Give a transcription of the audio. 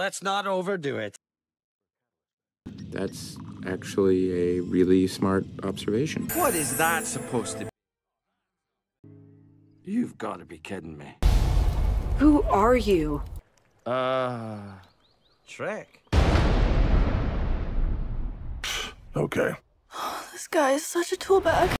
let's not overdo it. That's actually a really smart observation. What is that supposed to be? You've got to be kidding me. Who are you? Uh, Shrek. Okay. Oh, This guy is such a toolbag.